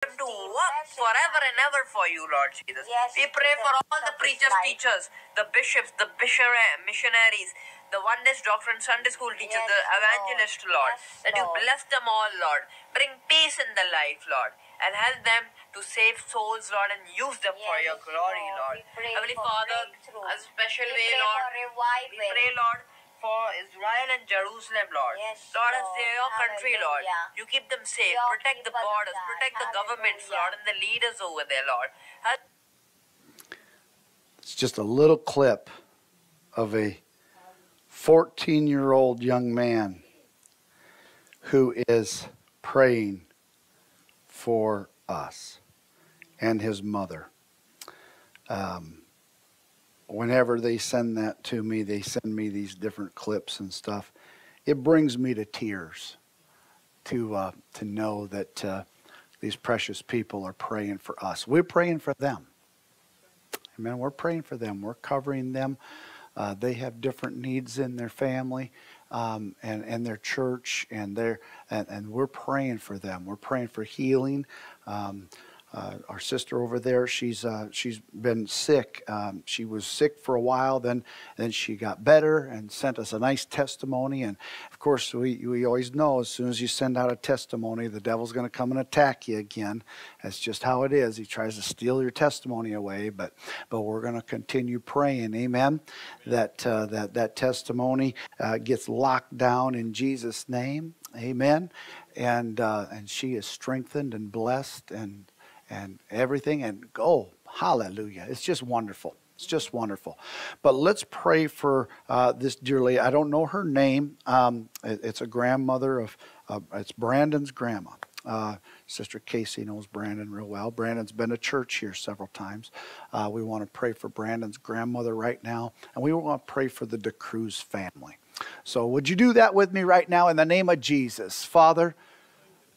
to work forever and ever for you, Lord Jesus. Yes, we pray for all the preachers, teachers, the bishops, the missionaries, the oneness doctrine, Sunday school teachers, Yes, the evangelists, Lord. Yes, that you bless them all, Lord. Bring peace in their life, Lord. And help them to save souls, Lord, and use them for your glory, Lord. Lord. We pray Heavenly Father, a special We way, Lord. We pray, Lord, for Israel and Jerusalem, Lord. Yes, Lord, as Lord. they are your country, Lord. You keep them safe. Your Protect the borders. God. Protect the governments, Lord, and the leaders over there, Lord. It's just a little clip of a 14 year old young man who is praying for us and his mother. Um, whenever they send that to me, they send me these different clips and stuff. It brings me to tears to uh, to know that uh, these precious people are praying for us. We're praying for them. Amen. We're praying for them. We're covering them. Uh, they have different needs in their family um, and, and their church, and, their, and, and we're praying for them. We're praying for healing. Um, uh, our sister over there, she's uh, she's been sick. Um, she was sick for a while, then then she got better and sent us a nice testimony. And of course, we we always know as soon as you send out a testimony, the devil's going to come and attack you again. That's just how it is. He tries to steal your testimony away, but but we're going to continue praying, Amen. That uh, that that testimony uh, gets locked down in Jesus' name, Amen. And uh, and she is strengthened and blessed and and everything and go hallelujah it's just wonderful it's just wonderful. But let's pray for uh, this dear lady i don't know her name um, it- it's a grandmother of uh, it's brandon's grandma. Uh, sister casey knows brandon real well. Brandon's been to church here several times. Uh, we want to pray for brandon's grandmother right now and we want to pray for the decruz family. So would you do that with me right now in the name of jesus? Father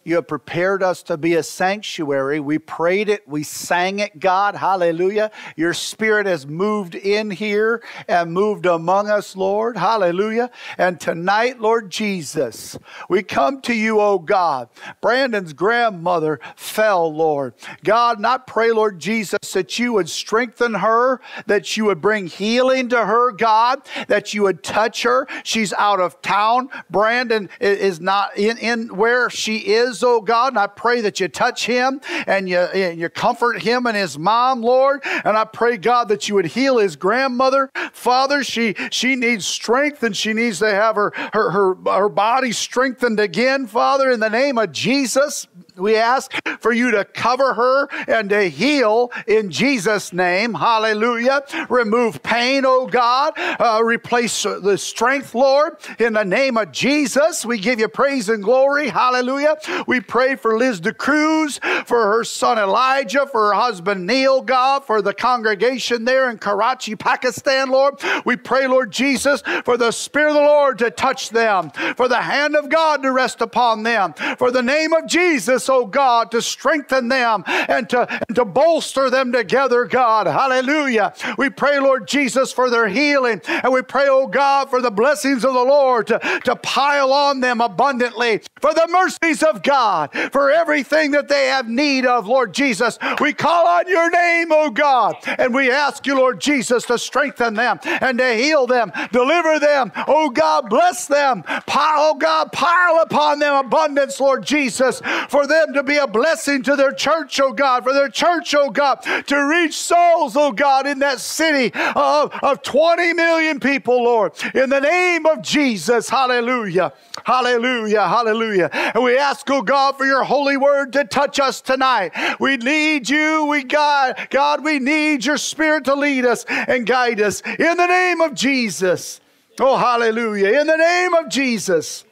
you have prepared us to be a sanctuary. We prayed it. We sang it, God. Hallelujah. Your spirit has moved in here and moved among us, Lord. Hallelujah. And tonight, Lord Jesus, we come to you, oh God. Brandon's grandmother fell, Lord. God, not pray, Lord Jesus, that you would strengthen her, that you would bring healing to her, God, that you would touch her. She's out of town. Brandon is not in, in where she is, oh God. And I pray that you touch him and you, and you comfort him and his mom, Lord. And I pray, God, that you would heal his grandmother. Father, she she needs strength and she needs to have her her her, her body strengthened again, Father, in the name of Jesus. We ask for you to cover her and to heal in Jesus' name. Hallelujah. Remove pain, oh God. Uh, replace the strength, Lord, in the name of Jesus. We give you praise and glory. Hallelujah. We pray for Liz DeCruz, for her son Elijah, for her husband Neil, God, for the congregation there in Karachi, Pakistan, Lord. We pray, Lord Jesus, for the Spirit of the Lord to touch them, for the hand of God to rest upon them, for the name of Jesus, oh God, to strengthen them and to, and to bolster them together, God. Hallelujah. We pray, Lord Jesus, for their healing, and we pray, oh God, for the blessings of the Lord to, to pile on them abundantly, for the mercies of God, for everything that they have need of, Lord Jesus. We call on your name, oh God, and we ask you, Lord Jesus, to strengthen them and to heal them, deliver them, oh God, bless them, pile, oh God, pile upon them abundance, Lord Jesus, for them to be a blessing to their church, oh God, for their church, oh God, to reach souls, oh God, in that city of, of 20 million people, Lord, in the name of Jesus. Hallelujah. Hallelujah. Hallelujah. And we ask, oh God, for your holy word to touch us tonight. We need you. We God, God, we need your spirit to lead us and guide us in the name of Jesus. Oh, hallelujah. In the name of Jesus.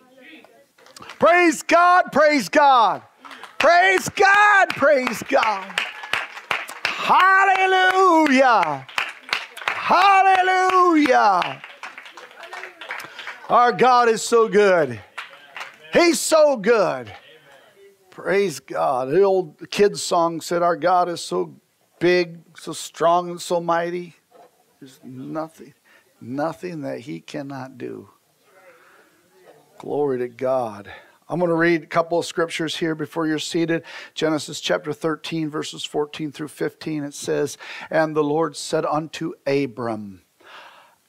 Praise God. Praise God. Praise God. Praise God. Hallelujah. Hallelujah. Our God is so good. He's so good. Praise God. The old kids' song said, Our God is so big, so strong, and so mighty. There's nothing, nothing that He cannot do. Glory to God. I'm going to read a couple of scriptures here before you're seated. Genesis chapter 13, verses 14 through 15. It says, And the Lord said unto Abram,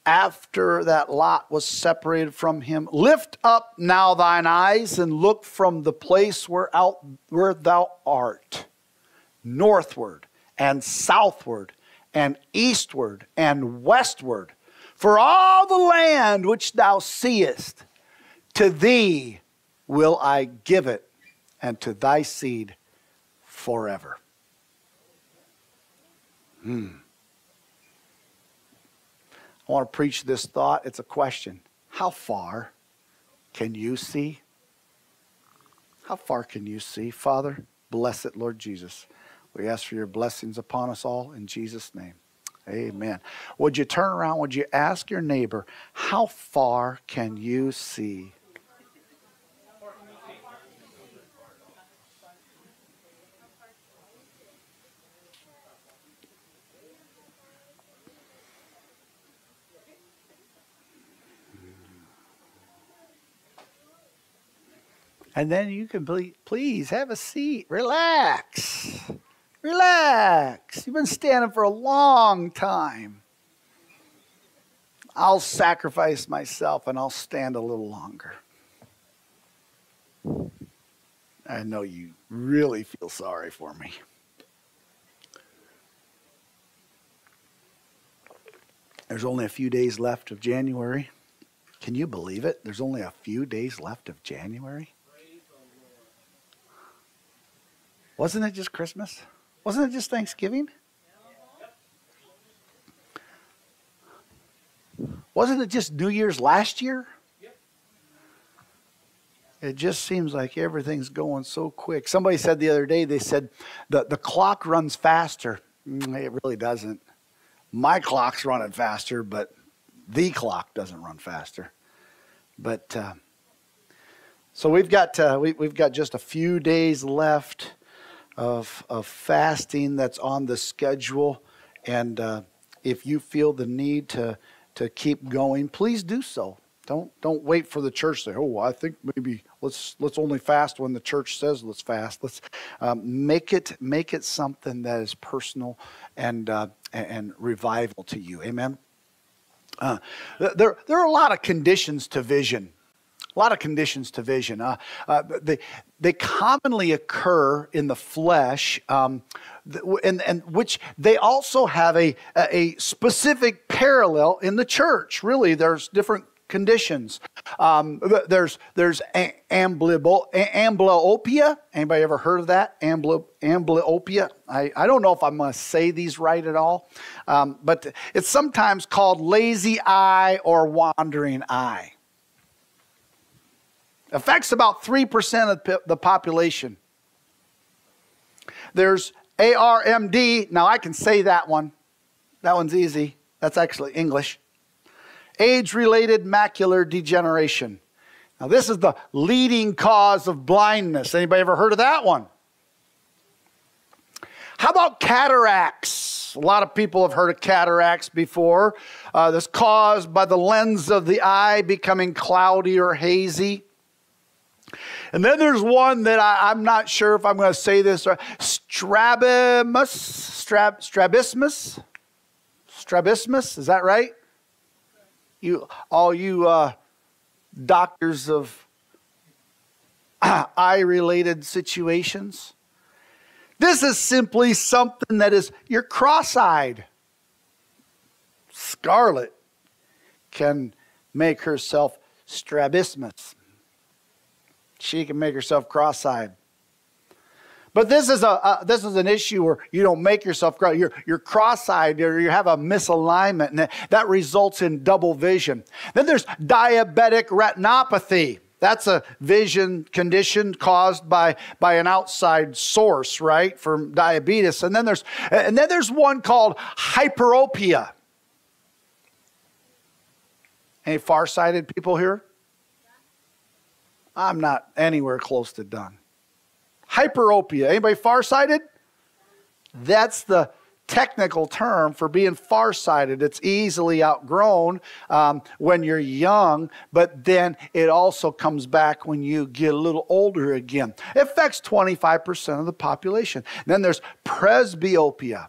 after that Lot was separated from him, lift up now thine eyes and look from the place where, out, where thou art, northward and southward and eastward and westward. For all the land which thou seest, to thee will I give it, and to thy seed forever. Hmm. I want to preach this thought. It's a question. How far can you see? How far can you see? Father, bless it, Lord Jesus. We ask for your blessings upon us all in Jesus' name. Amen. Would you turn around? Would you ask your neighbor, how far can you see? And then you can please have a seat. Relax. Relax. You've been standing for a long time. I'll sacrifice myself and I'll stand a little longer. I know you really feel sorry for me. There's only a few days left of January. Can you believe it? There's only a few days left of January. Wasn't it just Christmas? Wasn't it just Thanksgiving? Wasn't it just New Year's last year? It just seems like everything's going so quick. Somebody said the other day, they said the, the clock runs faster. Mm, it really doesn't. My clock's running faster, but the clock doesn't run faster. But uh, so we've got uh, we, we've got just a few days left of, of fasting that's on the schedule. And uh, if you feel the need to, to keep going, please do so. Don't, don't wait for the church to say, oh, I think maybe let's, let's only fast when the church says let's fast. Let's um, make, it, make it something that is personal and, uh, and revival to you. Amen? Uh, there, there are a lot of conditions to vision a lot of conditions to vision. Uh, uh, they, they commonly occur in the flesh, um, and, and which they also have a, a specific parallel in the church. Really, there's different conditions. Um, there's there's amblyopia. Anybody ever heard of that? amblyopia. I, I don't know if I'm going to say these right at all, um, but it's sometimes called lazy eye or wandering eye affects about 3% of the population. There's ARMD. Now I can say that one. That one's easy. That's actually English. Age related macular degeneration. Now this is the leading cause of blindness. Anybody ever heard of that one? How about cataracts? A lot of people have heard of cataracts before. Uh, that's caused by the lens of the eye becoming cloudy or hazy. And then there's one that I, am not sure if I'm going to say this right. Strabimus, strab, strabismus, strabismus. Is that right? You, all you uh, doctors of eye-related situations. This is simply something that is you're cross-eyed. Scarlet can make herself strabismus she can make herself cross-eyed. But this is a uh, this is an issue where you don't make yourself cross. You're you're cross-eyed or you have a misalignment, and that, that results in double vision. Then there's diabetic retinopathy. That's a vision condition caused by, by an outside source, right? From diabetes. And then there's and then there's one called hyperopia. Any far-sighted people here? I'm not anywhere close to done. Hyperopia. Anybody farsighted? That's the technical term for being farsighted. It's easily outgrown um, when you're young, but then it also comes back when you get a little older again. It affects 25% of the population. Then there's presbyopia.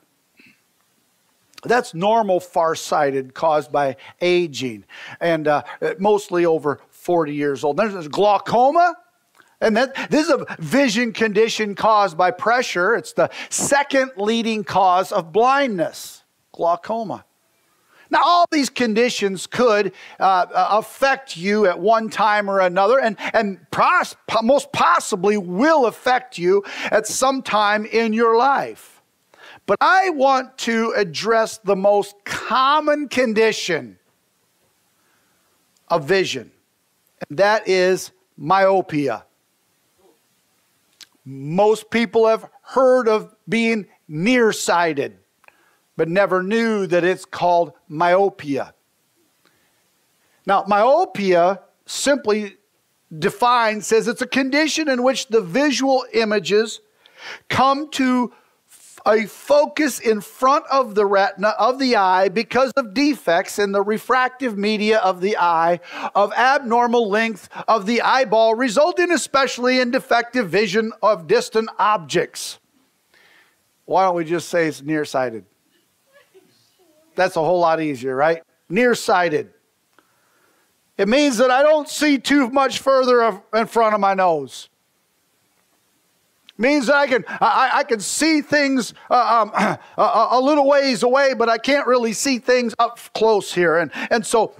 That's normal farsighted caused by aging and uh, mostly over 40 years old. There's glaucoma. And that, this is a vision condition caused by pressure. It's the second leading cause of blindness, glaucoma. Now, all these conditions could uh, uh affect you at one time or another, and, and most possibly will affect you at some time in your life. But I want to address the most common condition of vision, and that is myopia. Most people have heard of being nearsighted, but never knew that it's called myopia. Now, myopia simply defined says it's a condition in which the visual images come to a focus in front of the retina of the eye because of defects in the refractive media of the eye, of abnormal length of the eyeball, resulting especially in defective vision of distant objects. Why don't we just say it's nearsighted? That's a whole lot easier, right? Nearsighted. It means that I don't see too much further in front of my nose means that I can I, I can see things uh, um, a, a, little ways away, but I can't really see things up close here, and and so.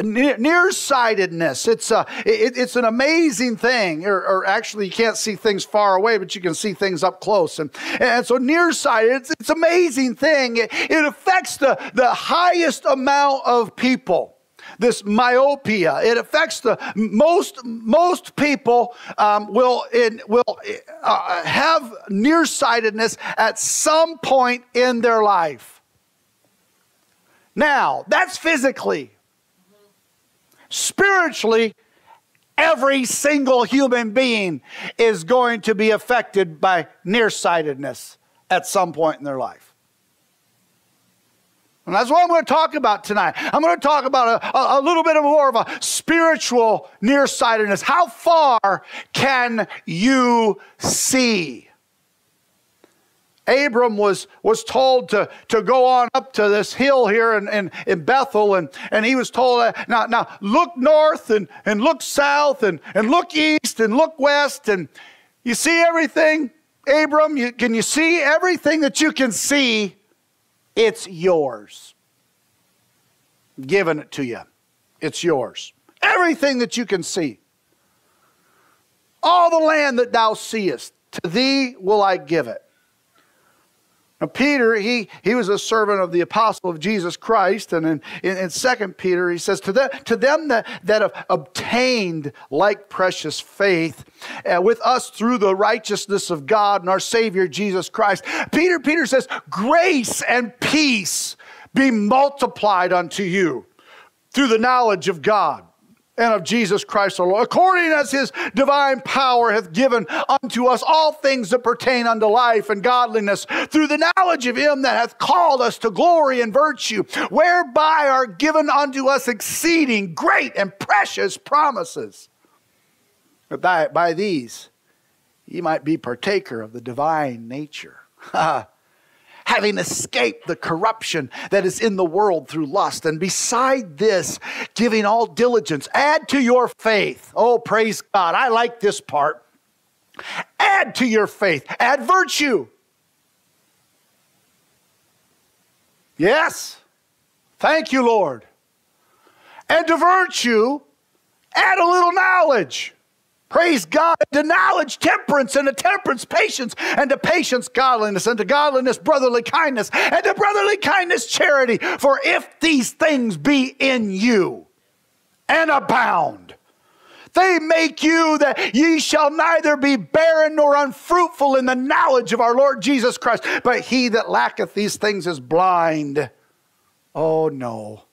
Nearsightedness, it's, a, it, it's an amazing thing, or, or, actually, you can't see things far away, but you can see things up close. And, and so, nearsighted, it's, it's amazing thing. It, it affects the, the highest amount of people this myopia. It affects the most most people um, will in, will uh, have nearsightedness at some point in their life. Now that's physically. Spiritually, every single human being is going to be affected by nearsightedness at some point in their life. And that's what I'm going to talk about tonight. I'm going to talk about a, a, a little bit of more of a spiritual nearsightedness. How far can you see? Abram was, was told to, to go on up to this hill here in, in, in Bethel, and, and he was told, now, now look north and, and look south and, and look east and look west, and you see everything, Abram? You, can you see everything that you can see? It's yours. Given it to you. It's yours. Everything that you can see. All the land that thou seest, to thee will I give it. Now, Peter, he, he was a servant of the apostle of Jesus Christ. And in, in, in 2 Peter, he says, To, the, to them that, that have obtained like precious faith uh, with us through the righteousness of God and our Savior Jesus Christ. Peter, Peter says, Grace and peace be multiplied unto you through the knowledge of God and of Jesus Christ our Lord, according as his divine power hath given unto us all things that pertain unto life and godliness, through the knowledge of him that hath called us to glory and virtue, whereby are given unto us exceeding great and precious promises. By, by these ye might be partaker of the divine nature. having escaped the corruption that is in the world through lust. And beside this, giving all diligence, add to your faith. Oh, praise God. I like this part. Add to your faith, add virtue. Yes. Thank you, Lord. And to virtue, add a little knowledge. Praise God. To knowledge, temperance, and to temperance, patience, and to patience, godliness, and to godliness, brotherly kindness, and to brotherly kindness, charity. For if these things be in you and abound, they make you that ye shall neither be barren nor unfruitful in the knowledge of our Lord Jesus Christ. But he that lacketh these things is blind. Oh no.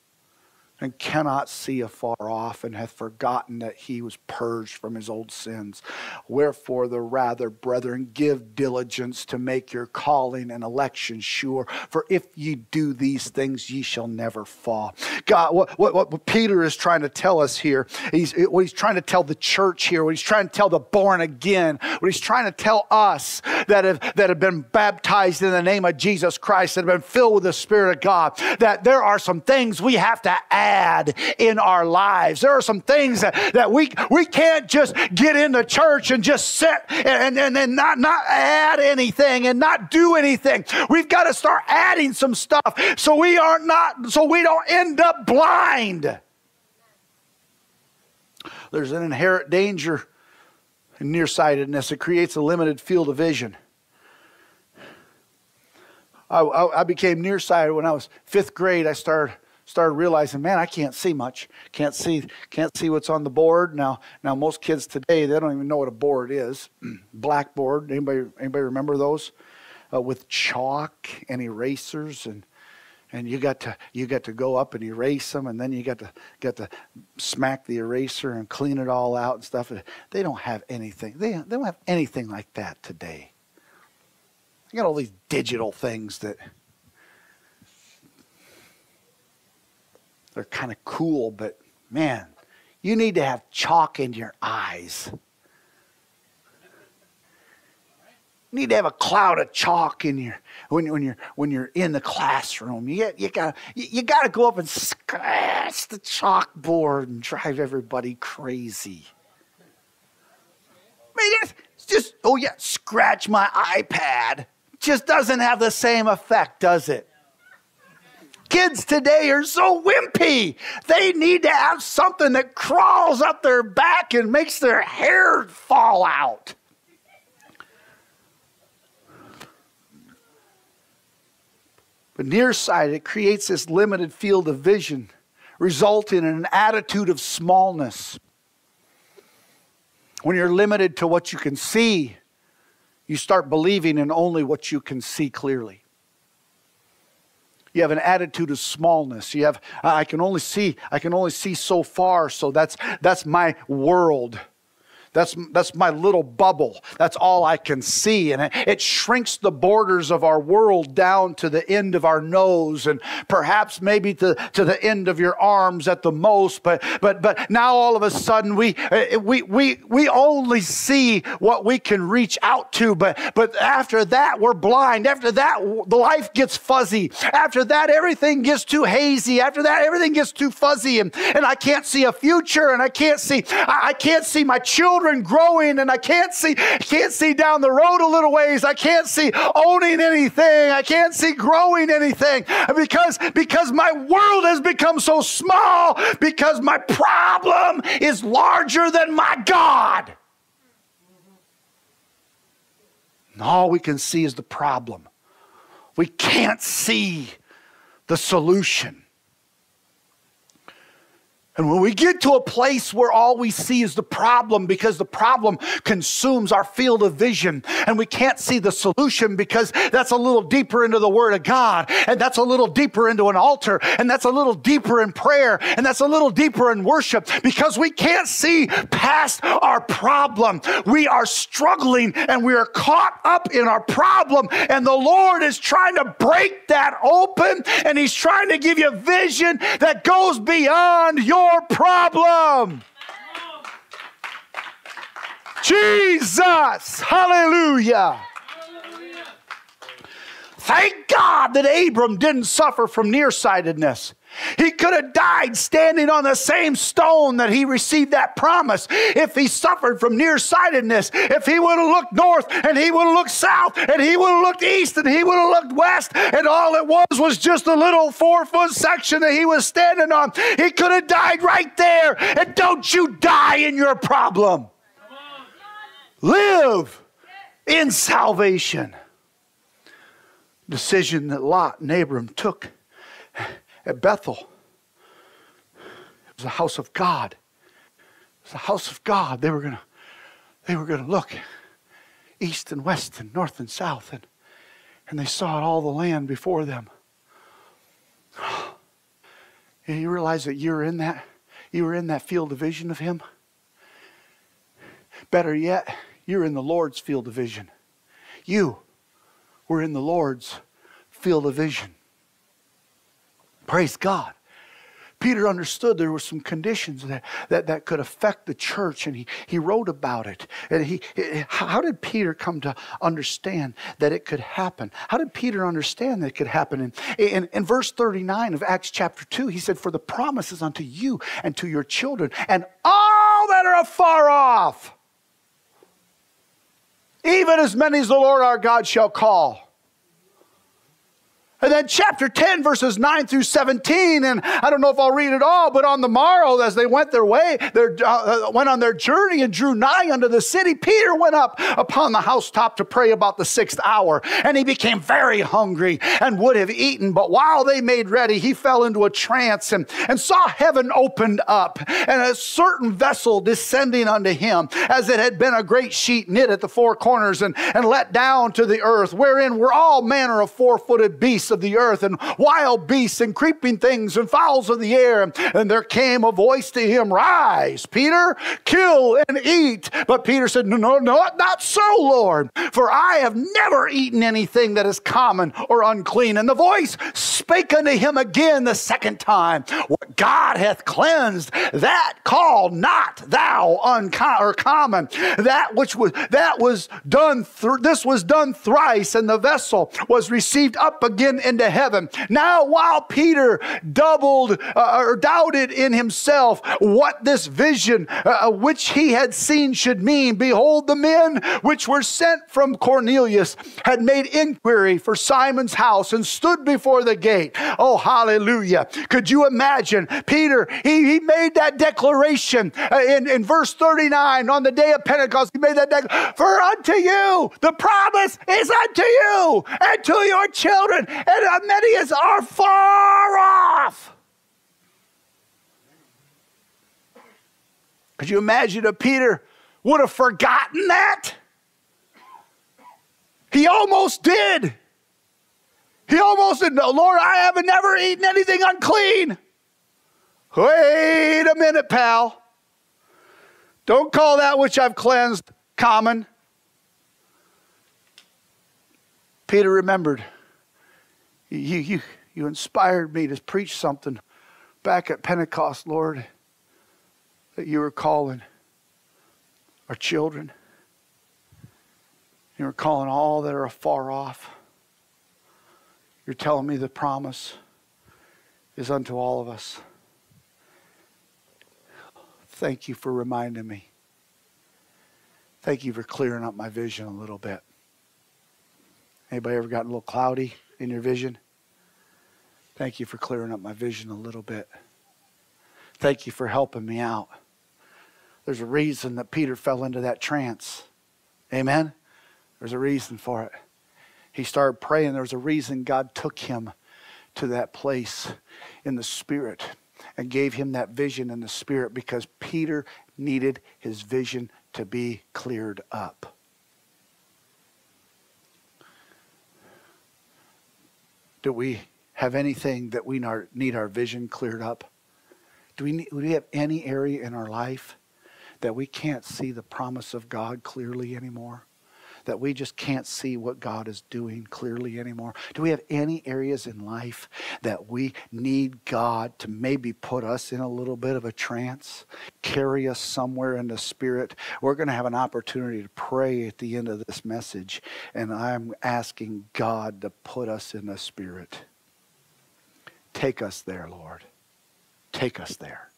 And cannot see afar off, and hath forgotten that he was purged from his old sins. Wherefore, the rather, brethren, give diligence to make your calling and election sure. For if ye do these things, ye shall never fall. God, what, what, what Peter is trying to tell us here, he's, what he's trying to tell the church here, what he's trying to tell the born again, what he's trying to tell us that have, that have been baptized in the name of Jesus Christ, that have been filled with the Spirit of God, that there are some things we have to add add in our lives. There are some things that, that we, we can't just get into church and just sit and, and, and not, not add anything and not do anything. We've got to start adding some stuff so we are not, so we don't end up blind. There's an inherent danger in nearsightedness. It creates a limited field of vision. I, I, I became nearsighted when I was fifth grade. I started started realizing, man, I can't see much. Can't see, can't see what's on the board. Now, now most kids today, they don't even know what a board is. Blackboard. Anybody, anybody remember those? Uh, with chalk and erasers and and you got to you got to go up and erase them and then you got to got to smack the eraser and clean it all out and stuff they don't have anything they, they don't have anything like that today you got all these digital things that they're kind of cool, but man, you need to have chalk in your eyes. You need to have a cloud of chalk in your when, when you're when you're in the classroom. You you got you, you got to go up and scratch the chalkboard and drive everybody crazy. I mean, it's just oh yeah, scratch my iPad. Just doesn't have the same effect, does it? Kids today are so wimpy. They need to have something that crawls up their back and makes their hair fall out. But nearsighted it creates this limited field of vision, resulting in an attitude of smallness. When you're limited to what you can see, you start believing in only what you can see clearly. You have an attitude of smallness. You have, I can only see, I can only see so far, so that's, that's my world. That's, that's my little bubble. That's all I can see. And it, it, shrinks the borders of our world down to the end of our nose and perhaps maybe to, to the end of your arms at the most. But, but, but now all of a sudden we, uh, we, we, we only see what we can reach out to. But, but after that, we're blind. After that, the life gets fuzzy. After that, everything gets too hazy. After that, everything gets too fuzzy. And, and I can't see a future and I can't see, I, I can't see my children children growing and I can't see, can't see down the road a little ways. I can't see owning anything. I can't see growing anything because, because my world has become so small because my problem is larger than my God. And all we can see is the problem. We can't see the solution. And when we get to a place where all we see is the problem because the problem consumes our field of vision and we can't see the solution because that's a little deeper into the Word of God and that's a little deeper into an altar and that's a little deeper in prayer and that's a little deeper in worship because we can't see past our problem. We are struggling and we are caught up in our problem and the Lord is trying to break that open and He's trying to give you vision that goes beyond your your problem. Jesus, hallelujah. Thank God that Abram didn't suffer from nearsightedness. He could have died standing on the same stone that he received that promise if he suffered from nearsightedness. If he would have looked north and he would have looked south and he would have looked east and he would have looked west and all it was was just a little four foot section that he was standing on, he could have died right there. And don't you die in your problem. Live in salvation. Decision that Lot and Abram took at Bethel. It was the house of God. It was the house of God. They were gonna, they were gonna look east and west and north and south, and and they saw all the land before them. And you realize that you're in that, you were in that field of vision of Him? Better yet, you're in the Lord's field of vision. You were in the Lord's field of vision. Praise God. Peter understood there were some conditions that, that, that could affect the church, and he, he wrote about it. And he, how did Peter come to understand that it could happen? How did Peter understand that it could happen? In, in, in verse 39 of Acts chapter 2, he said, For the promises unto you and to your children and all that are afar off, even as many as the Lord our God shall call. And then chapter 10, verses 9 through 17, and I don't know if I'll read it all, but on the morrow, as they went their way, they uh, went on their journey and drew nigh unto the city, Peter went up upon the housetop to pray about the sixth hour. And he became very hungry and would have eaten. But while they made ready, he fell into a trance and, and saw heaven opened up and a certain vessel descending unto him, as it had been a great sheet knit at the four corners and, and let down to the earth, wherein were all manner of four footed beasts of the earth and wild beasts and creeping things and fowls of the air. And there came a voice to him, Rise, Peter, kill and eat. But Peter said, No, no, no, not so, Lord, for I have never eaten anything that is common or unclean. And the voice spake unto him again the second time, What God hath cleansed, that call not thou uncommon or common. That which was that was done th- this was done thrice, and the vessel was received up again into heaven. Now, while Peter doubled uh, or doubted in himself what this vision uh, which he had seen should mean, behold, the men which were sent from Cornelius had made inquiry for Simon's house and stood before the gate. Oh, hallelujah. Could you imagine? Peter, he, he made that declaration uh, in, in verse 39 on the day of Pentecost. He made that declaration For unto you the promise is unto you and to your children and many as are far off. Could you imagine if Peter would have forgotten that? He almost did. He almost said, no, Lord, I haven't never eaten anything unclean. Wait a minute, pal. Don't call that which I've cleansed common. Peter remembered you, you, you inspired me to preach something back at Pentecost, Lord, that you were calling our children. You were calling all that are afar off. You're telling me the promise is unto all of us. Thank you for reminding me. Thank you for clearing up my vision a little bit. Anybody ever gotten a little cloudy in your vision? Thank you for clearing up my vision a little bit. Thank you for helping me out. There's a reason that Peter fell into that trance. Amen? There's a reason for it. He started praying. There's a reason God took him to that place in the Spirit and gave him that vision in the Spirit because Peter needed his vision to be cleared up. Do we have anything that we need our vision cleared up? Do we, need, do we have any area in our life that we can't see the promise of God clearly anymore? That we just can't see what God is doing clearly anymore? Do we have any areas in life that we need God to maybe put us in a little bit of a trance, carry us somewhere in the Spirit? We're going to have an opportunity to pray at the end of this message, and I'm asking God to put us in the Spirit. Take us there, Lord. Take us there.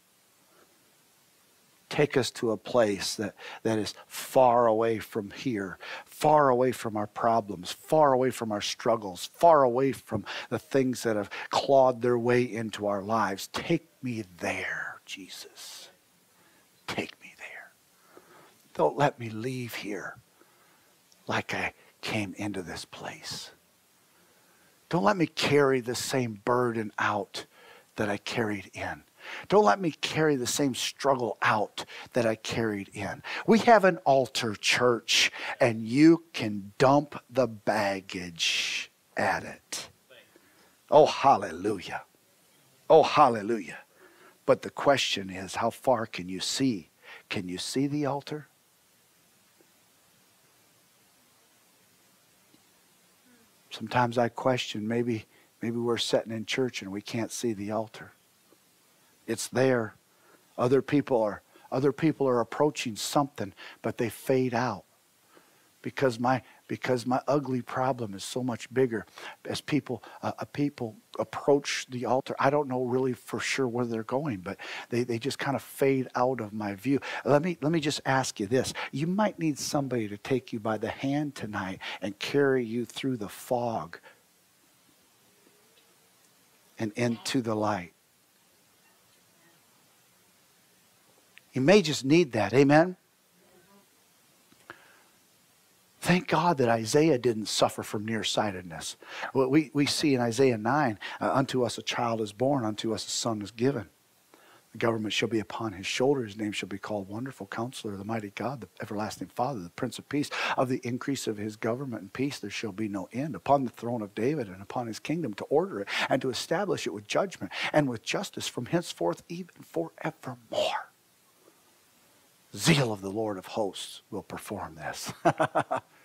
Take us to a place that, that is far away from here, far away from our problems, far away from our struggles, far away from the things that have clawed their way into our lives. Take me there, Jesus. Take me there. Don't let me leave here like I came into this place. Don't let me carry the same burden out that I carried in. Don't let me carry the same struggle out that I carried in. We have an altar church, and you can dump the baggage at it. Oh, hallelujah. Oh, hallelujah. But the question is, how far can you see? Can you see the altar? Sometimes I question maybe maybe we're sitting in church and we can't see the altar. It's there. Other people are other people are approaching something, but they fade out because my because my ugly problem is so much bigger as people uh, uh, people approach the altar. I don't know really for sure where they're going but they, they just kind of fade out of my view. Let me let me just ask you this. You might need somebody to take you by the hand tonight and carry you through the fog and into the light. You may just need that. Amen Thank God that Isaiah didn't suffer from nearsightedness. Well, we, we see in Isaiah 9 uh, unto us a child is born, unto us a son is given. The government shall be upon his shoulder. His name shall be called Wonderful Counselor, the Mighty God, the Everlasting Father, the Prince of Peace. Of the increase of his government and peace there shall be no end upon the throne of David and upon his kingdom to order it and to establish it with judgment and with justice from henceforth even forevermore. Zeal of the Lord of hosts will perform this.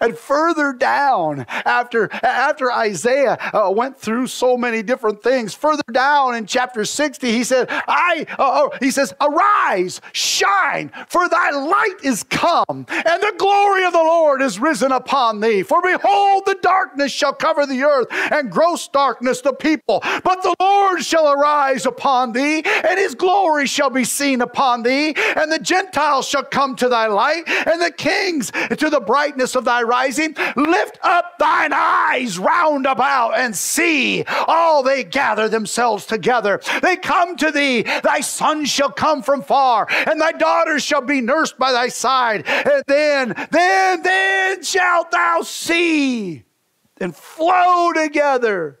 And further down, after, after Isaiah uh, went through so many different things, further down in chapter 60, he said, I, uh, uh, he says, arise, shine, for thy light is come, and the glory of the Lord is risen upon thee. For behold, the darkness shall cover the earth, and gross darkness the people. But the Lord shall arise upon thee, and his glory shall be seen upon thee, and the Gentiles shall come to thy light, and the kings to the brightness of thy rising. Lift up thine eyes round about and see. All they gather themselves together. They come to thee. Thy sons shall come from far, and thy daughters shall be nursed by thy side. And then, then, then shalt thou see and flow together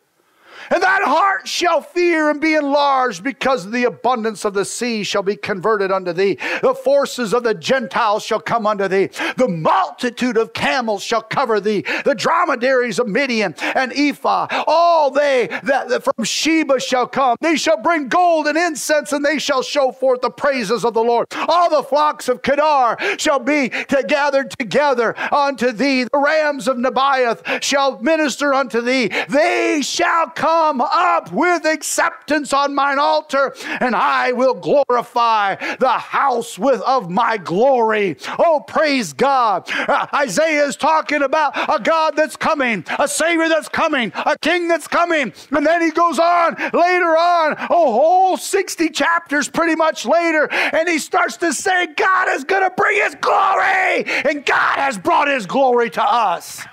and that heart shall fear and be enlarged because the abundance of the sea shall be converted unto thee. The forces of the Gentiles shall come unto thee. The multitude of camels shall cover thee. The dromedaries of Midian and Ephah, all they that, that from Sheba shall come. They shall bring gold and incense and they shall show forth the praises of the Lord. All the flocks of Kedar shall be gathered together unto thee. The rams of Nebaioth shall minister unto thee. They shall come come up with acceptance on mine altar, and I will glorify the house with of my glory. Oh, praise God. Uh, Isaiah is talking about a God that's coming, a Savior that's coming, a King that's coming. And then he goes on later on, a whole 60 chapters pretty much later, and he starts to say, God is going to bring his glory, and God has brought his glory to us.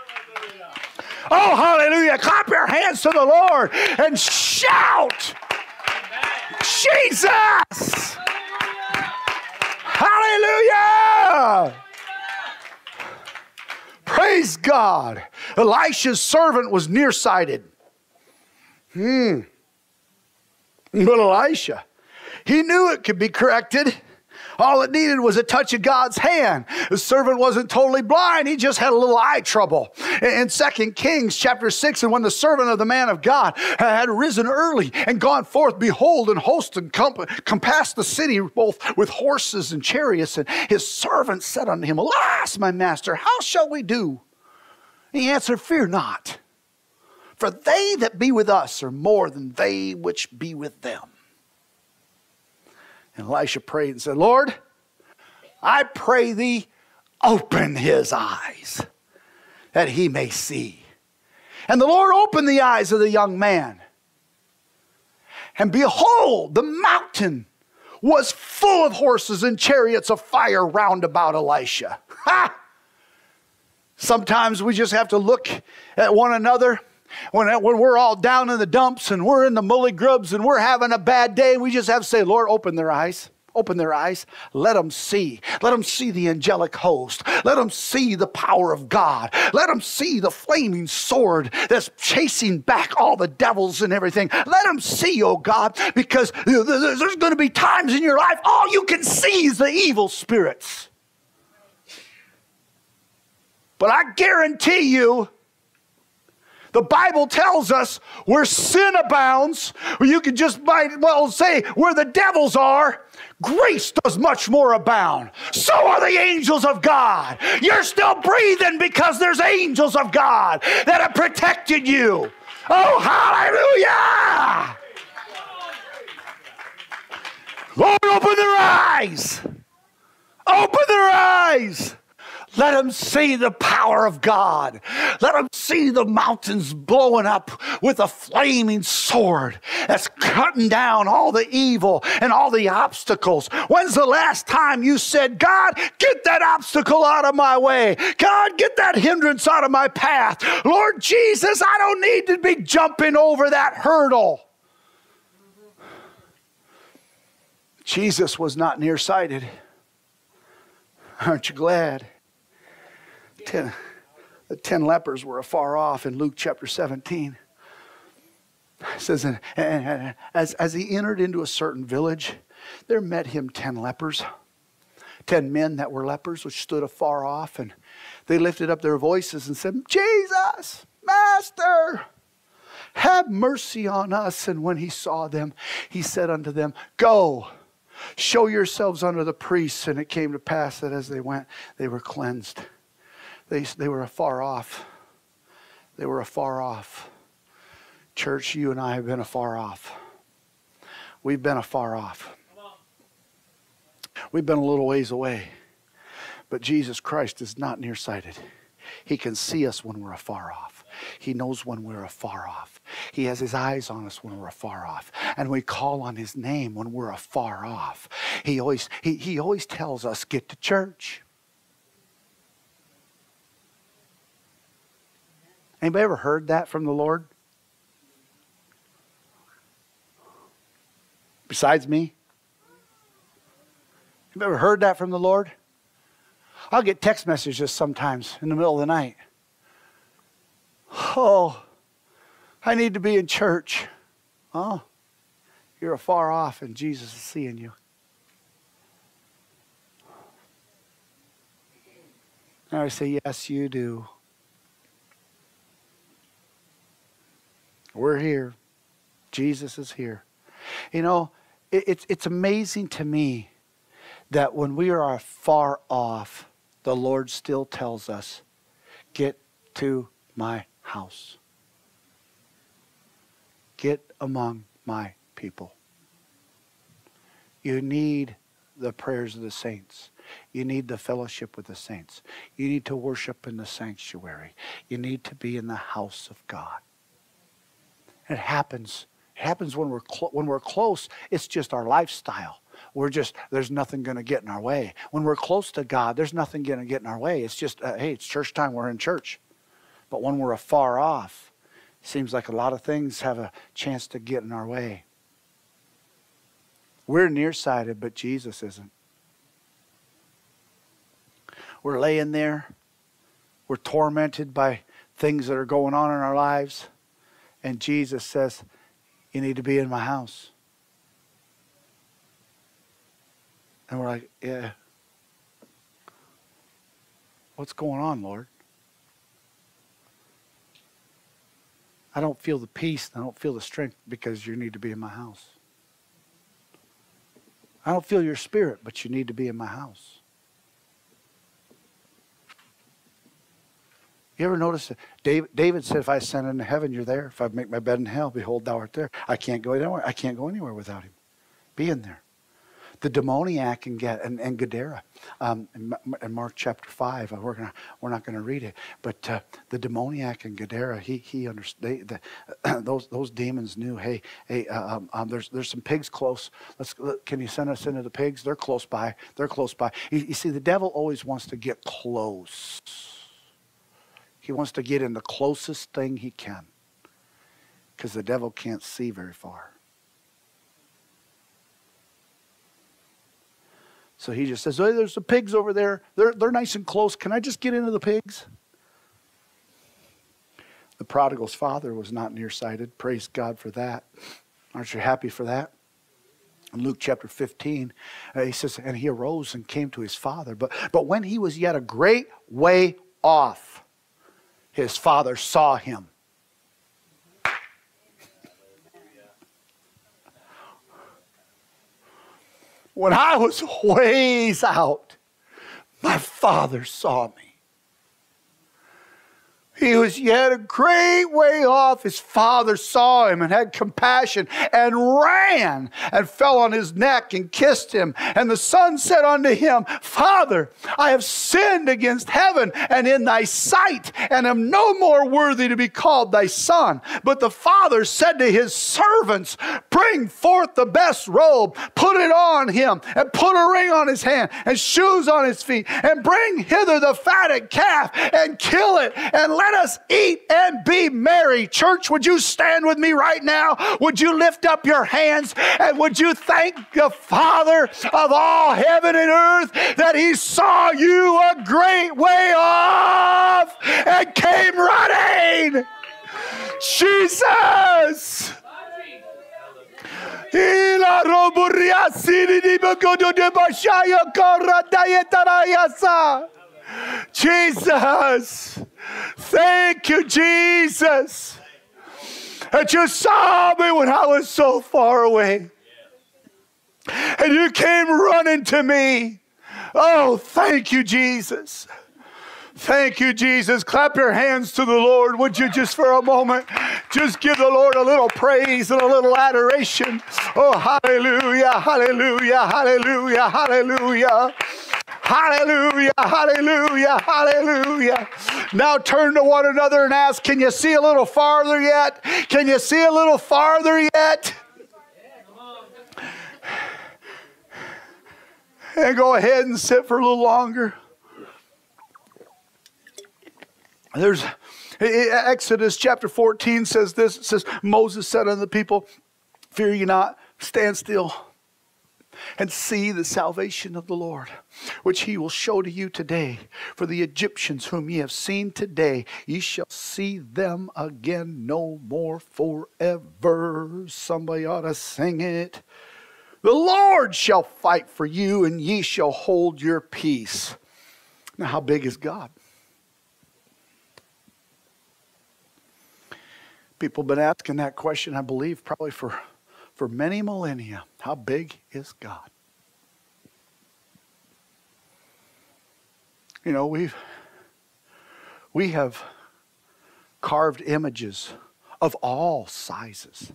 Oh, hallelujah. Clap your hands to the Lord and shout, Jesus. Hallelujah. Praise God. Elisha's servant was nearsighted. Hmm. But Elisha, he knew it could be corrected. All it needed was a touch of God's hand. The servant wasn't totally blind, he just had a little eye trouble. In 2 Kings chapter 6, and when the servant of the man of God had risen early and gone forth, behold, an host compassed the city both with horses and chariots, and his servant said unto him, Alas, my master, how shall we do? he answered, Fear not, for they that be with us are more than they which be with them. And Elisha prayed and said, Lord, I pray thee, open his eyes that he may see. And the Lord opened the eyes of the young man. And behold, the mountain was full of horses and chariots of fire round about Elisha. Ha! Sometimes we just have to look at one another when, when we're all down in the dumps and we're in the mully grubs and we're having a bad day, we just have to say, Lord, open their eyes. Open their eyes. Let them see. Let them see the angelic host. Let them see the power of God. Let them see the flaming sword that's chasing back all the devils and everything. Let them see, oh God, because there's going to be times in your life all you can see is the evil spirits. But I guarantee you, The Bible tells us where sin abounds, you could just might well say where the devils are, grace does much more abound. So are the angels of God. You're still breathing because there's angels of God that have protected you. Oh, hallelujah! Lord, open their eyes. Open their eyes. Let them see the power of God. Let them see the mountains blowing up with a flaming sword that's cutting down all the evil and all the obstacles. When's the last time you said, God, get that obstacle out of my way? God, get that hindrance out of my path. Lord Jesus, I don't need to be jumping over that hurdle. Jesus was not nearsighted. Aren't you glad? Ten, the ten lepers were afar off in Luke chapter 17. It says, and, and, as, as he entered into a certain village, there met him ten lepers, ten men that were lepers, which stood afar off, and they lifted up their voices and said, Jesus, Master, have mercy on us. And when he saw them, he said unto them, Go, show yourselves unto the priests. And it came to pass that as they went, they were cleansed. They, they were afar off. They were afar off. Church, you and I have been afar off. We've been afar off. We've been a little ways away. But Jesus Christ is not nearsighted. He can see us when we're afar off. He knows when we're afar off. He has his eyes on us when we're afar off. And we call on his name when we're afar off. He always, he, he always tells us, get to church. Anybody ever heard that from the Lord? Besides me? You ever heard that from the Lord? I'll get text messages sometimes in the middle of the night. Oh, I need to be in church. Oh, you're afar off and Jesus is seeing you. And I say, Yes, you do. We're here. Jesus is here. You know, it, it's, it's amazing to me that when we are far off, the Lord still tells us, Get to my house. Get among my people. You need the prayers of the saints. You need the fellowship with the saints. You need to worship in the sanctuary. You need to be in the house of God. It happens. It happens when we're when we're close. It's just our lifestyle. We're just there's nothing going to get in our way. When we're close to God, there's nothing going to get in our way. It's just uh, hey, it's church time. We're in church. But when we're afar off, it seems like a lot of things have a chance to get in our way. We're nearsighted, but Jesus isn't. We're laying there. We're tormented by things that are going on in our lives. And Jesus says, You need to be in my house. And we're like, Yeah. What's going on, Lord? I don't feel the peace. I don't feel the strength because you need to be in my house. I don't feel your spirit, but you need to be in my house. You ever notice that David, David said, if I ascend into heaven, you're there. If I make my bed in hell, behold, thou art there. I can't go anywhere. I can't go anywhere without him. Be in there. The demoniac and, Gadara um, in, in, Mark chapter 5, uh, we're, gonna, we're not going to read it, but uh, the demoniac and Gadara, he, he understood, the, those, those demons knew, hey, hey uh, um, um, there's, there's some pigs close. Let's, can you send us into the pigs? They're close by. They're close by. You, you see, the devil always wants to get close he wants to get in the closest thing he can because the devil can't see very far. So he just says, oh, there's the pigs over there. They're, they're nice and close. Can I just get into the pigs? The prodigal's father was not nearsighted. Praise God for that. Aren't you happy for that? In Luke chapter 15, uh, he says, and he arose and came to his father. But, but when he was yet a great way off, his father saw him. When I was ways out, my father saw me. He was yet a great way off. His father saw him and had compassion and ran and fell on his neck and kissed him. And the son said unto him, Father, I have sinned against heaven and in thy sight, and am no more worthy to be called thy son. But the father said to his servants, Bring forth the best robe, put it on him, and put a ring on his hand, and shoes on his feet, and bring hither the fatted calf, and kill it, and let let us eat and be merry. Church, would you stand with me right now? Would you lift up your hands and would you thank the Father of all heaven and earth that He saw you a great way off and came running? Jesus! Ila. Jesus. Thank you, Jesus. That you saw me when I was so far away. And you came running to me. Oh, thank you, Jesus. Thank you, Jesus. Clap your hands to the Lord, would you, just for a moment? Just give the Lord a little praise and a little adoration. Oh, hallelujah, hallelujah, hallelujah, hallelujah. Hallelujah, hallelujah, hallelujah. Now turn to one another and ask, Can you see a little farther yet? Can you see a little farther yet? And go ahead and sit for a little longer. There's eh, eh, Exodus chapter 14 says this. It says, Moses said unto the people, Fear ye not, stand still and see the salvation of the Lord, which he will show to you today. For the Egyptians whom ye have seen today, ye shall see them again no more forever. Somebody ought to sing it. The Lord shall fight for you, and ye shall hold your peace. Now, how big is God? People have been asking that question, I believe, probably for for many millennia. How big is God? You know, we've we have carved images of all sizes,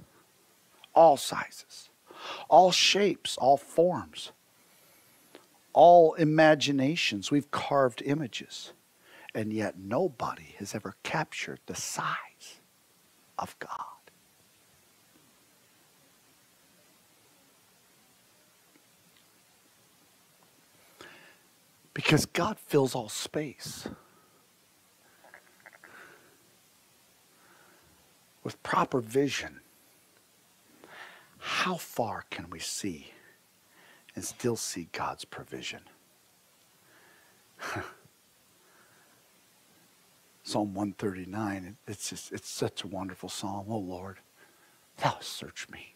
all sizes, all shapes, all forms, all imaginations. We've carved images, and yet nobody has ever captured the size of God. Because God fills all space. With proper vision, how far can we see and still see God's provision? Psalm 139, it's just it's such a wonderful psalm. Oh Lord, thou search me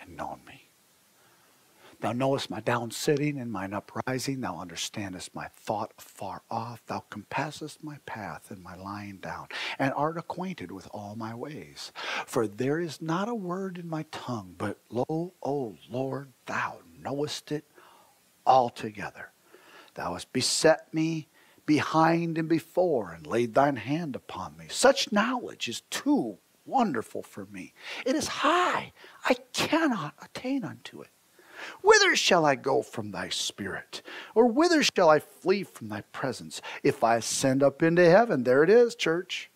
and known me. Thou knowest my down sitting and mine uprising. Thou understandest my thought afar off. Thou compassest my path and my lying down, and art acquainted with all my ways. For there is not a word in my tongue, but lo, O Lord, thou knowest it altogether. Thou hast beset me behind and before, and laid thine hand upon me. Such knowledge is too wonderful for me. It is high. I cannot attain unto it. Whither shall I go from thy spirit? Or whither shall I flee from thy presence? If I ascend up into heaven, there it is, church,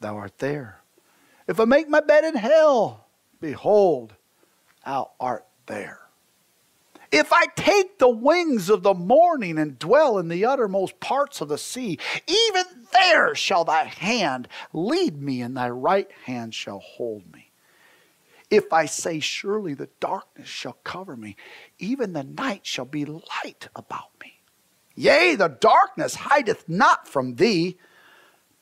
thou art there. If I make my bed in hell, behold, thou art there. If I take the wings of the morning and dwell in the uttermost parts of the sea, even there shall thy hand lead me, and thy right hand shall hold me. If I say, Surely the darkness shall cover me, even the night shall be light about me. Yea, the darkness hideth not from thee,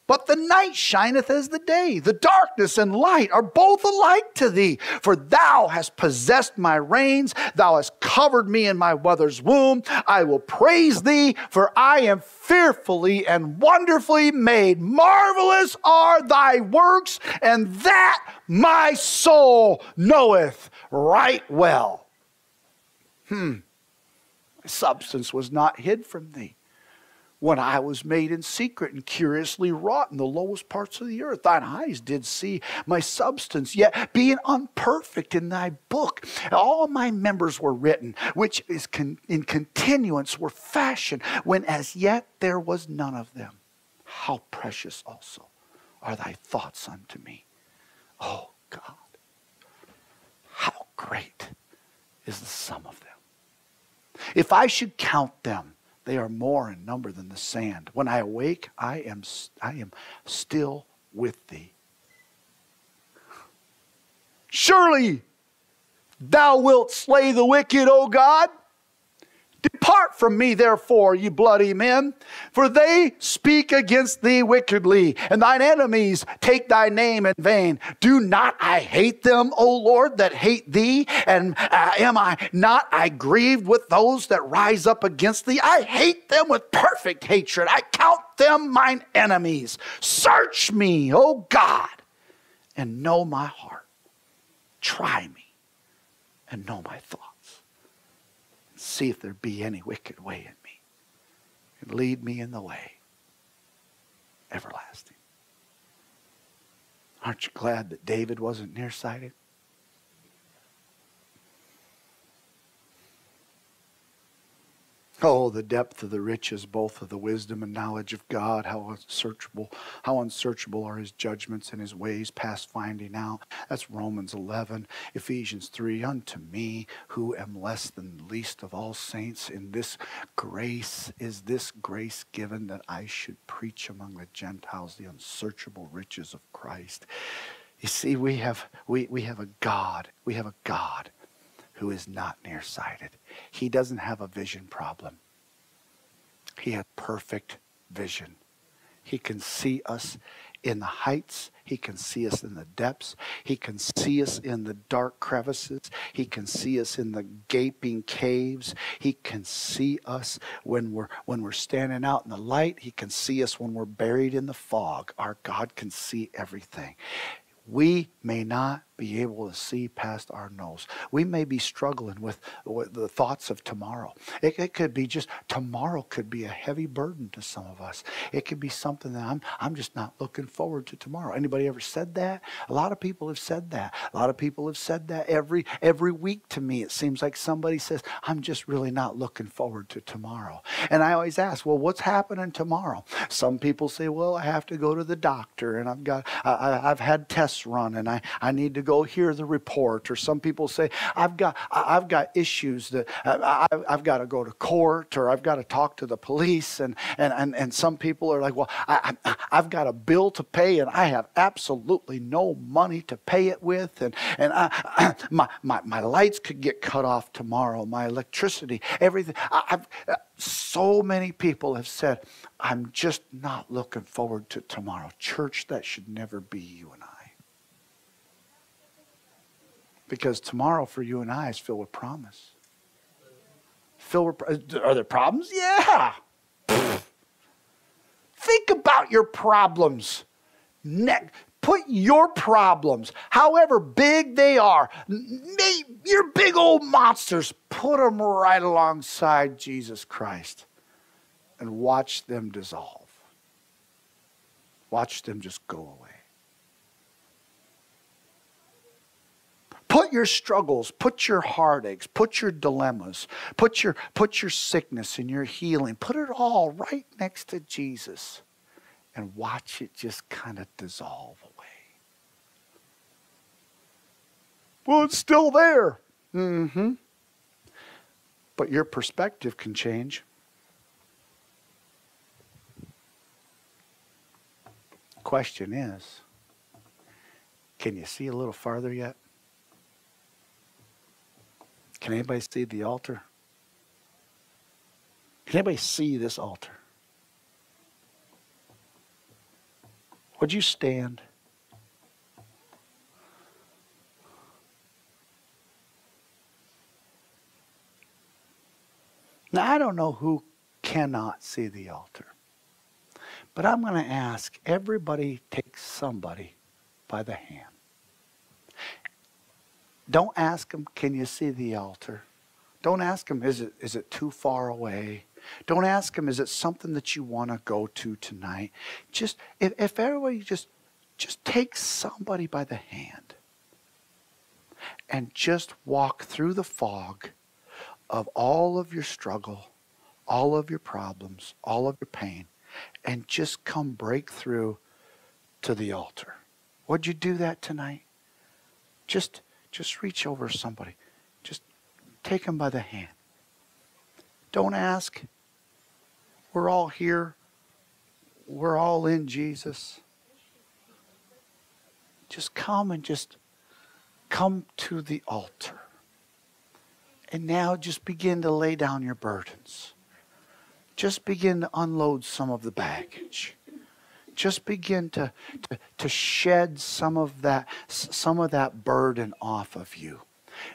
but the night shineth as the day. The darkness and light are both alike to thee. For thou hast possessed my reins. Thou hast covered me in my mother's womb. I will praise thee, for I am fearfully and wonderfully made. Marvelous are thy works, and that my soul knoweth right well. Hmm. My substance was not hid from thee when I was made in secret and curiously wrought in the lowest parts of the earth. Thine eyes did see my substance, yet being unperfect in thy book, all my members were written, which is con- in continuance were fashioned, when as yet there was none of them. How precious also are thy thoughts unto me. Oh God, how great is the sum of them. If I should count them, they are more in number than the sand. When I awake, I am, I am still with thee. Surely thou wilt slay the wicked, O God. Depart from me, therefore, ye bloody men, for they speak against thee wickedly, and thine enemies take thy name in vain. Do not I hate them, O Lord, that hate thee? And uh, am I not I grieved with those that rise up against thee? I hate them with perfect hatred. I count them mine enemies. Search me, O God, and know my heart. Try me and know my thoughts see if there be any wicked way in me, and lead me in the way everlasting. Aren't you glad that David wasn't nearsighted? Oh, the depth of the riches, both of the wisdom and knowledge of God, how unsearchable, how unsearchable are his judgments and his ways past finding out. That's Romans 11, Ephesians 3. Unto me, who am less than least of all saints, in this grace is this grace given that I should preach among the Gentiles the unsearchable riches of Christ. You see, we have we, we have a God. We have a God who is not nearsighted. He doesn't have a vision problem. He has perfect vision. He can see us in the heights. He can see us in the depths. He can see us in the dark crevices. He can see us in the gaping caves. He can see us when we're when we're standing out in the light. He can see us when we're buried in the fog. Our God can see everything. We may not be able to see past our nose. We may be struggling with, with the thoughts of tomorrow. It, it, could be just tomorrow could be a heavy burden to some of us. It could be something that I'm I'm just not looking forward to tomorrow. Anybody ever said that? A lot of people have said that. A lot of people have said that every every week to me. It seems like somebody says, "I'm just really not looking forward to tomorrow." And I always ask, "Well, what's happening tomorrow?" Some people say, "Well, I have to go to the doctor and I've got I, I've had tests run and I I need to go hear the report. Or some people say, I've got, I've got issues that I, have got to go to court or I've got to talk to the police. And, and, and, and some people are like, well, I, I, I've got a bill to pay and I have absolutely no money to pay it with. And, and I, my, my, my lights could get cut off tomorrow, my electricity, everything. I've, so many people have said, I'm just not looking forward to tomorrow. Church, that should never be you and I. Because tomorrow for you and I is filled with promise. Filled with, are there problems? Yeah. Think about your problems. Put your problems, however big they are, your big old monsters, put them right alongside Jesus Christ and watch them dissolve. Watch them just go away. Put your struggles, put your heartaches, put your dilemmas, put your, put your sickness and your healing, put it all right next to Jesus and watch it just kind of dissolve away. Well, it's still there. Mm-hmm. But your perspective can change. Question is, can you see a little farther yet? Can anybody see the altar? Can anybody see this altar? Would you stand? Now, I don't know who cannot see the altar, but I'm going to ask everybody take somebody by the hand. Don't ask them, can you see the altar? Don't ask him, is it, is it too far away? Don't ask him, is it something that you want to go to tonight? Just, if, if everybody just, just take somebody by the hand and just walk through the fog of all of your struggle, all of your problems, all of your pain, and just come break through to the altar. Would you do that tonight? Just just reach over somebody. Just take them by the hand. Don't ask. We're all here. We're all in Jesus. Just come and just come to the altar. And now just begin to lay down your burdens. Just begin to unload some of the baggage. Just begin to, to, to shed some of that some of that burden off of you.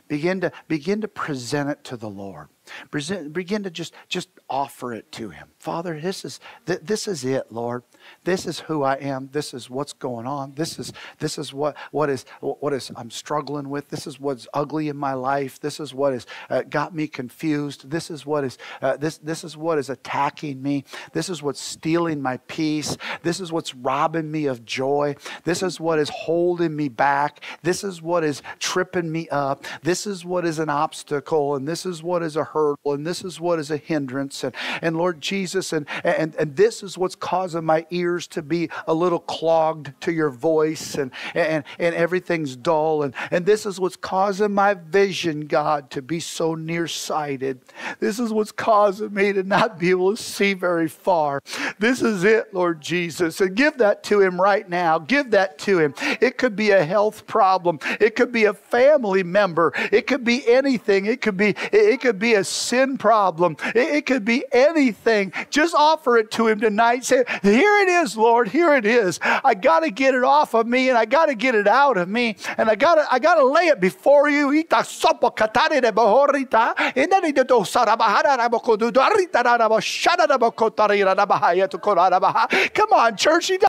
Begin to begin to present it to the Lord. Begin to just just offer it to Him. Father, this is th- this is it, Lord. This is who I am. This is what's going on. This is this is what what is what is I'm struggling with. This is what's ugly in my life. This is what has uh, got me confused. This is what is uh, this this is what is attacking me. This is what's stealing my peace. This is what's robbing me of joy. This is what is holding me back. This is what is tripping me up. This is what is an obstacle, and this is what is a hurdle, and this is what is a hindrance. And, and Lord Jesus, and, and, and this is what's causing my ears to be a little clogged to your voice, and, and, and everything's dull. And, and this is what's causing my vision, God, to be so nearsighted. This is what's causing me to not be able to see very far. This is it, Lord Jesus. And give that to Him right now. Give that to Him. It could be a health problem, it could be a family member, it could be anything. It could be, it could be a sin problem. It, it could be anything. Just offer it to Him tonight. Say, Here it is, Lord. Here it is. I got to get it off of me and I got to get it out of me. And I got to I gotta lay it before you. Come on, church.